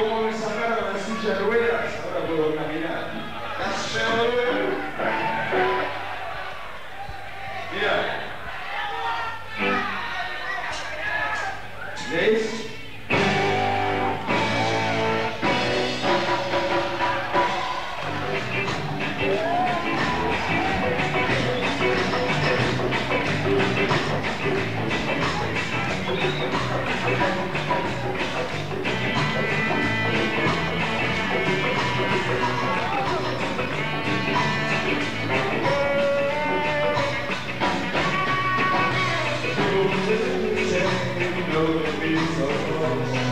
¿Cómo me sacaron la silla de ruedas? Ahora puedo caminar. Mira. You. you know that we're so close.